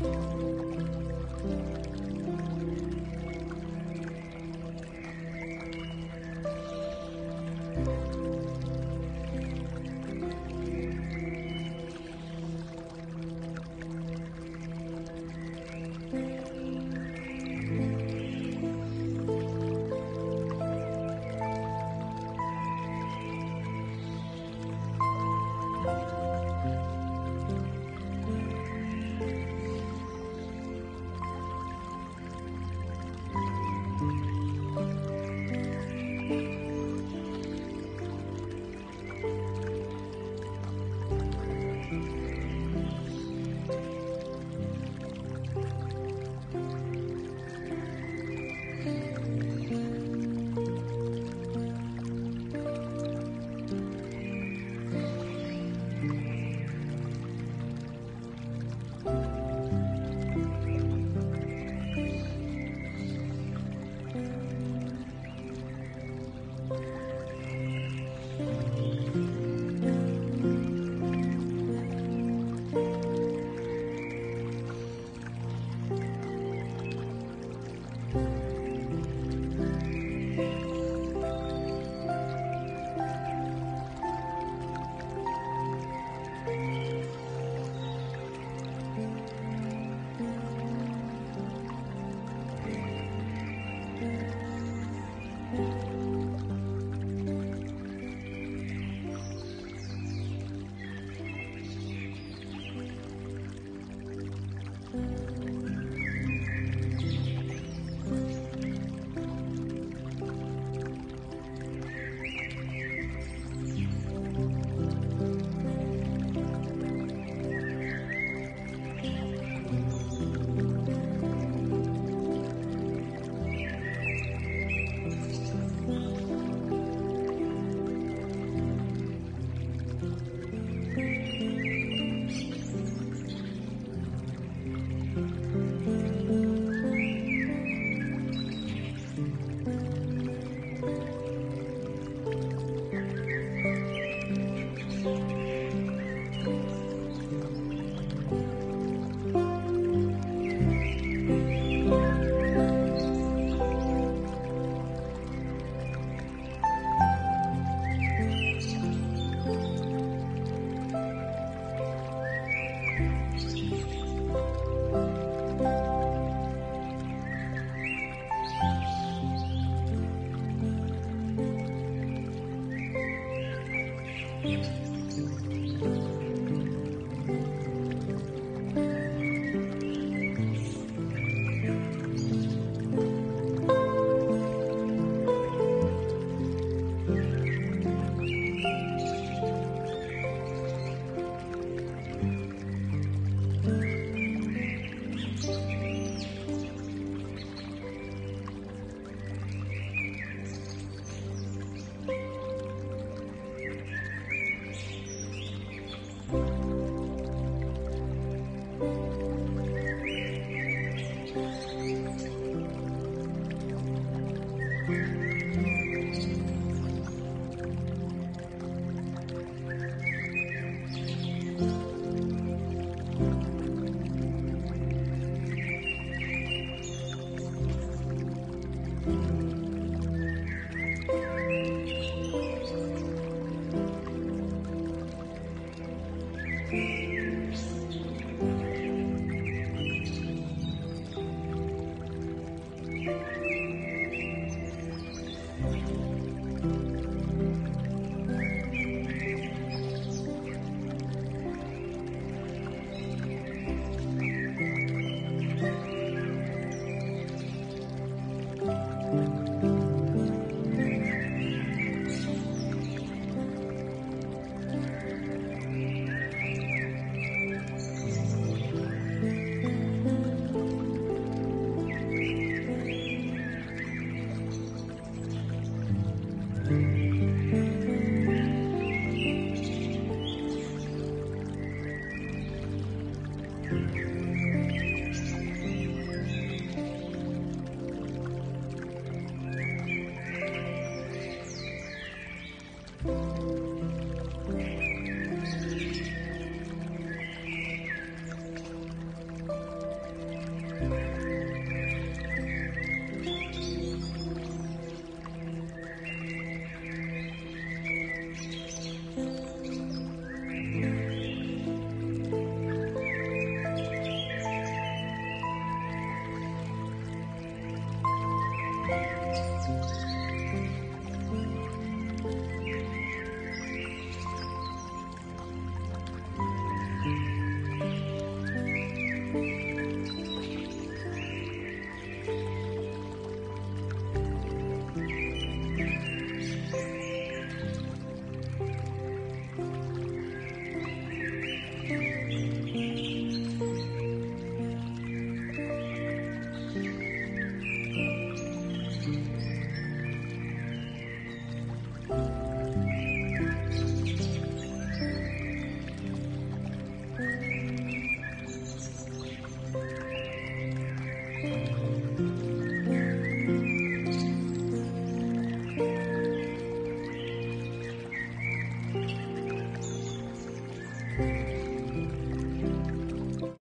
あ。